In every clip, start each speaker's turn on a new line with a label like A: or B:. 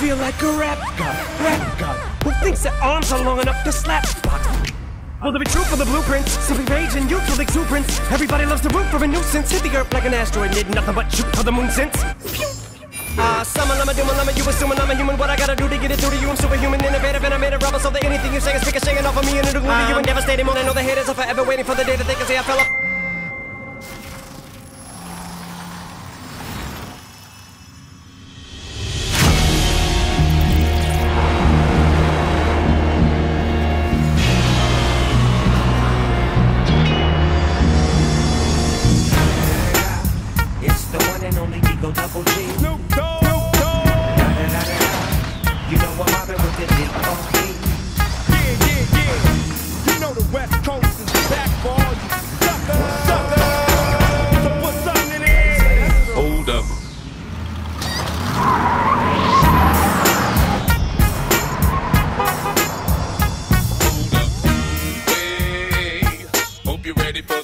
A: feel like a rap god, rap god, who thinks their arms are long enough to slap spot. Will there be truth for the blueprints? Simply rage and youthful exuberance. Everybody loves the root for a nuisance. Hit the earth like an asteroid, need nothing but shoot for the moon since. Ah, uh, summer, lama, doom, lama, you assuming I'm a human. What I gotta do to get it through to you? I'm superhuman, innovative, and I made a rubber so that anything you say is speaking, shaking off of me and it'll glue to you and devastating. I know the haters are forever waiting for the day that they can say I fell off.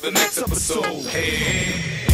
B: the next
C: episode. Hey.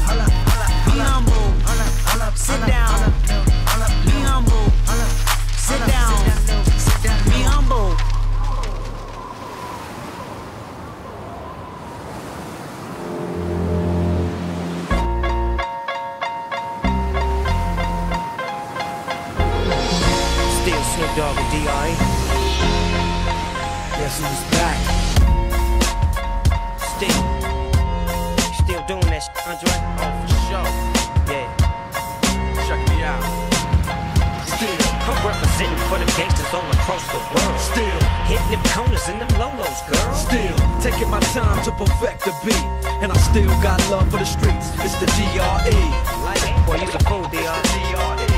D: I still still doing this on my own for
C: sure.
D: Yeah
C: Check me out Still
D: represent for the gangsters as on the of bone
C: still
D: Hitting them corners and them lolos, girl.
C: Still. Taking my time to perfect the beat. And I still got love for the streets. It's the DRE.
D: Like, boy, you a fool,
C: DR.